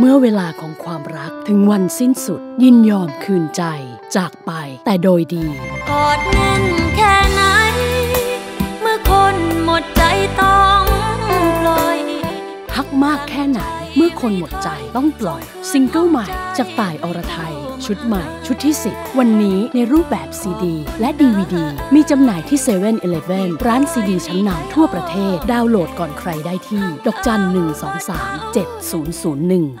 เมื่อเวลาของความรักถึงวันสิ้นสุด ยินยอมคืนใจ จากไปแต่โดยดีกอดแน่นแค่ไหน เมื่อคนหมดใจต้องปล่อย ฮักมากแค่ไหน เมื่อคนหมดใจต้องปล่อย ซิงเกิลใหม่จากต่ายอรทัย ชุดใหม่ชุดที่ 10 วันนี้ในรูปแบบซีดี และดีวดีมีจำหน่ายที่7 e เ e ่ e อร้านซีดีชั้นนำทั่วประเทศ ดาวน์โหลดก่อนใครได้ที่ ดอกจัน 123 7001